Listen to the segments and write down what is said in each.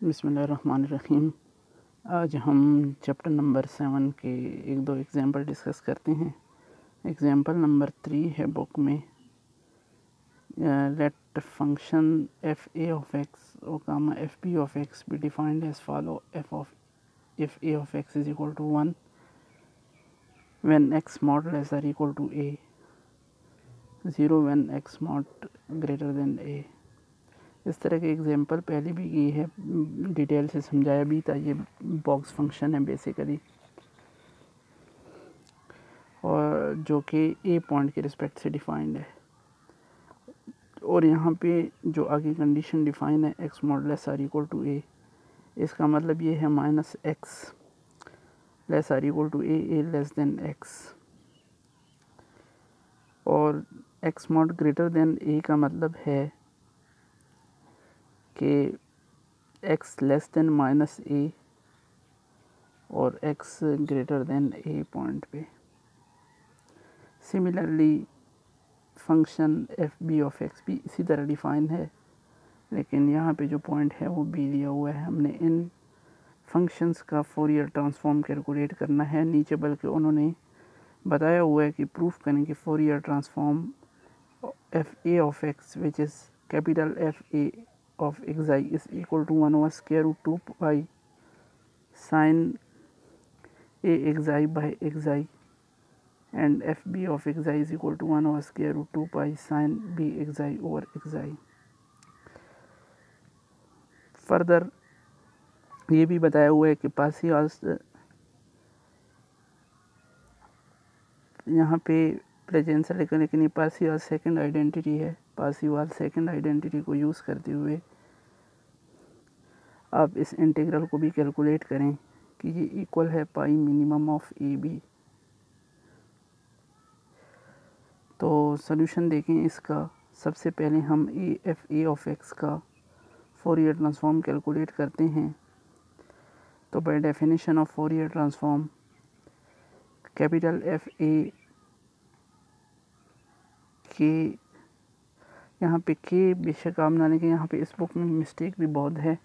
बसमीम आज हम चैप्टर नंबर सेवन के एक दो एग्ज़ाम्पल डिस्कस करते हैं। एग्ज़ाम्पल नंबर थ्री है बुक में let function F A of X और comma F B of X B defined as follow F of if A of X is equal to one when x mod less or equal to a 0 when x mod greater than a इस तरह के example पहले भी की है detail से समझाया भी था, ये बॉक्स फ़ंक्शन है बेसिकली और जो कि ए पॉइंट के रिस्पेक्ट से डिफाइंड है। और यहाँ पे जो आगे कंडीशन डिफाइन है X mod less or equal to A इसका मतलब ये है minus X less or equal to A A less than X और X mod greater than A का मतलब है कि x less than minus A और x greater than A point पे। Similarly function F B of X भी इसी तरह डिफाइन है, लेकिन यहाँ पे जो पॉइंट है वो बी दिया हुआ है। हमने इन फ़ंक्शंस का फोरियर ट्रांसफॉर्म कैलकुलेट करना है। नीचे बल्कि उन्होंने बताया हुआ है कि प्रूफ करें कि Fourier transform F A of X which is capital F A of xi is equal to 1 over square root 2 pi sin a xi by xi and fb of xi is equal to 1 over square root 2 pi sin b xi over xi further ये भी बताया हुआ है कि पासियाल्स यहाँ पे presence है लेकिन लेकिन ये पासियाल सेकंड आइडेंटिटी है पासीवाल सेकंड आइडेंटिटी को यूज़ करते हुए आप इस इंटीग्रल को भी कैलकुलेट करें कि ये इक्वल है pi minimum of A B तो सॉल्यूशन देखें इसका। सबसे पहले हम A F A of X का फोरियर ट्रांसफॉर्म कैलकुलेट करते हैं। तो by definition of Fourier transform capital F A के यहाँ पे के बेशक आप ना लेकिन यहाँ पे इस बुक में मिस्टेक भी बहुत है।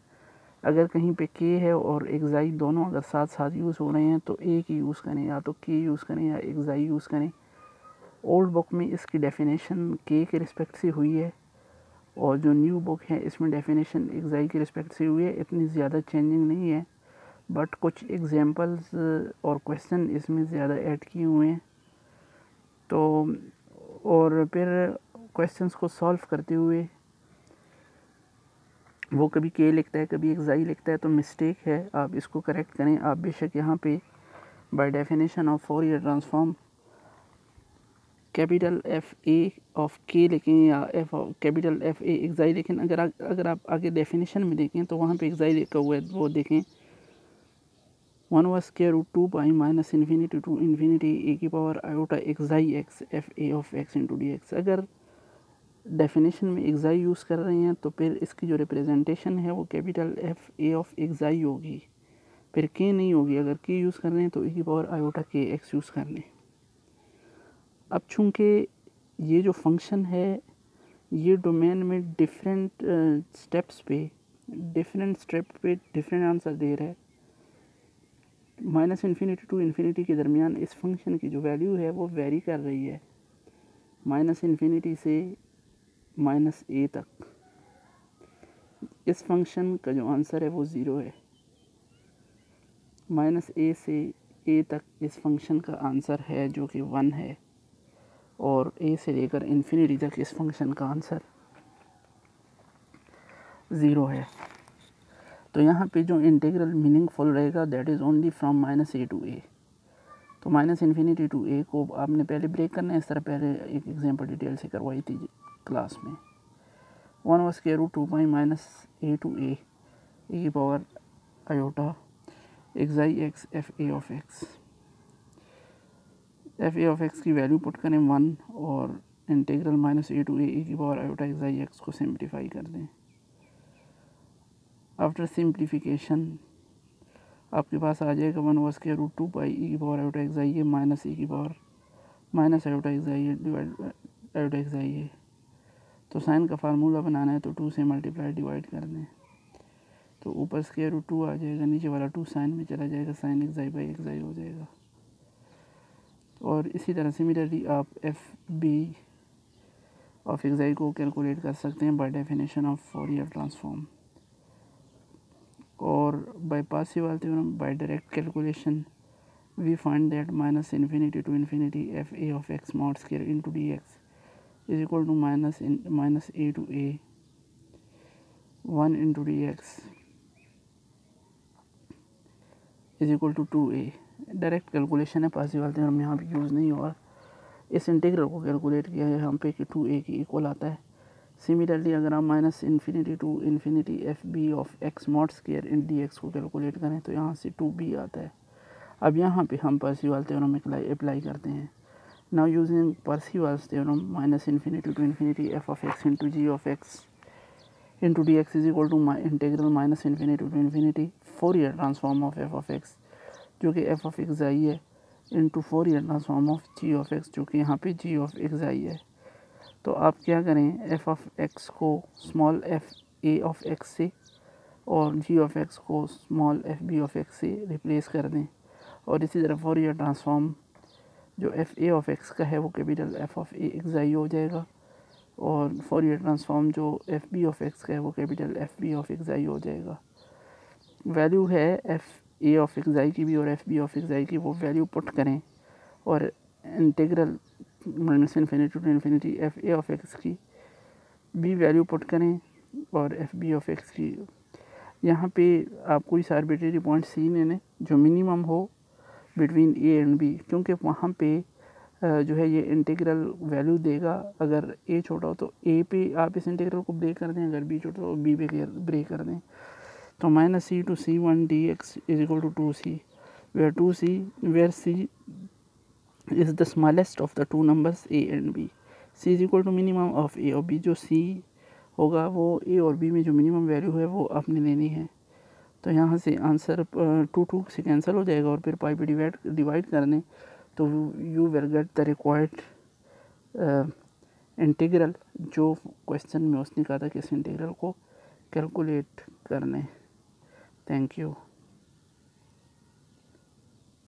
अगर कहीं पे के है और एग्ज़ाई दोनों अगर साथ साथ यूज़ हो रहे हैं तो ए की यूज़ करें या तो के यूज़ करें या एग्ज़ाई यूज़ करें। ओल्ड बुक में इसकी डेफिनेशन के के रिस्पेक्ट से हुई है और जो न्यू बुक है इसमें डेफिनेशन एग्ज़ाई के रिस्पेक्ट से हुई है। इतनी ज़्यादा चेंजिंग नहीं है बट कुछ एग्जाम्पल्स और क्वेश्चन इसमें ज़्यादा ऐड किए हुए हैं। तो और फिर क्वेश्चंस को सॉल्व करते हुए, वो कभी के लिखता है, कभी एक्साई लिखता है तो मिस्टेक है। आप इसको करेक्ट करें। आप बेशक यहाँ पे by definition of Fourier transform capital F A of K लिखें या F capital F A xi लिखें। अगर अगर आप आगे डेफिनेशन में देखें तो वहाँ पे एक्साई लिखा हुआ है, वो देखें। वन व square root two by minus infinity to infinity A की power iota xi X F A of X into D X अगर डेफिनेशन में एग्जाई यूज़ कर रहे हैं तो फिर इसकी जो रिप्रेजेंटेशन है, वो capital F A of xi होगी। फिर के नहीं होगी, अगर के यूज़ कर रहे हैं तो ए की power iota K X use कर लें। अब चूँकि ये जो फ़ंक्शन है, ये डोमेन में डिफरेंट स्टेप्स पे डिफरेंट स्टेप पे डिफरेंट आंसर दे रहा है। माइनस इन्फिनिटी टू इन्फिनिटी के दरमियान इस फ़ंक्शन की जो वैल्यू है, वो वेरी कर रही है। माइनस इन्फिनिटी से माइनस ए तक। इस फ़ंक्शन का जो आंसर है वो ज़ीरो है। माइनस ए से ए तक इस फ़ंक्शन का आंसर है जो कि वन है। और ए से लेकर इन्फिनिटी तक इस फ़ंक्शन का आंसर ज़ीरो है। तो यहाँ पे जो इंटीग्रल मीनिंगफुल रहेगा that is only from minus A to A तो माइनस इन्फिनिटी टू ए को आपने पहले ब्रेक करना है, इस तरह पहले एक एग्जांपल डिटेल से करवाई थी। क्लास में। वन व square root two pi minus A to A A power iota X I X F A of X F A of X की वैल्यू पुट करें वन और integral minus A to A A की power iota X I X को simplify कर दें। After simplification आपके पास आ जाएगा वन व square root two pi E की पावर आयोटा एक्स आई है माइनस ई की power minus iota X I है डिवाइड आयोटा एक्स आई है तो साइन का फार्मूला बनाना है तो टू से मल्टीप्लाई डिवाइड कर दें। तो ऊपर स्केयर रूट टू आ जाएगा, नीचे वाला टू साइन में चला जाएगा साइन एक्साई बाई एक्साई हो जाएगा। और इसी तरह सिमिलरली आप एफ़ बी ऑफ़ एक्साई को कैलकुलेट कर सकते हैं by definition of Fourier transform और by partial theorem by direct calculation we find that minus infinity to infinity f a of x mod square D dx is equal to minus in, minus a to a. 1 into dx is equal to two a direct calculation है possible theorem यहाँ पे use नहीं हुआ। इस integral को calculate किया है यहाँ पे कि टू ए की इक्वल आता है। सिमिलरली अगर हम minus infinity to infinity F B of X mod square in D X को कैलकुलेट करें तो यहाँ से टू बी आता है। अब यहाँ पे हम पर्सीवाल थ्योरम अप्लाई करते हैं। Using Parseval theorem minus infinity to infinity F of X into G of X into D X is equal to integral minus infinity to infinity Fourier transform of F of X जो कि F of X I है Fourier transform of G of X जो कि यहाँ पे जी of X I है। तो आप क्या करें एफ़ ऑफ़ एक्स को small F A of X से और जी ऑफ़ एक्स को small F B of X से रिप्लेस कर दें और इसी तरह फोर ईयर ट्रांसफॉर्म जो एफ़ ए ऑफ़ एक्स का है, वो capital F of A X I हो जाएगा। और फोर ईयर ट्रांसफॉर्म जो एफ़ बी ऑफ़ एक्स का है, वो capital F B of X I हो जाएगा। वैल्यू है F A of X I की भी और F B of X I की, वो वैल्यू पुट करें। और integral minus infinity to infinity F A of X की भी वैल्यू पुट करें और एफ़ बी ऑफ़ एक्स की। यहाँ पे आप कोई आर्बिट्रेरी पॉइंट सी लेने जो मिनिमम हो बिटवीन ए एंड बी क्योंकि वहाँ पे जो है ये इंटीग्रल वैल्यू देगा। अगर ए छोटा हो तो ए पे आप इस इंटीग्रल को ब्रेक कर दें, अगर बी छोटा हो बी पे ब्रेक कर दें। तो minus C to C one D X is equal to two C where two C where C is the smallest of the two numbers A and B C is equal to minimum of A और B जो सी होगा वो ए और B में जो minimum value है वो आपने लेनी है। तो यहाँ से आंसर टू टू से कैंसिल हो जाएगा और फिर पाई पे डिवाइड डिवाइड कर दें तो you will get the required integral जो क्वेश्चन में उसने कहा था कि इस इंटीग्रल को कैलकुलेट करने। Thank you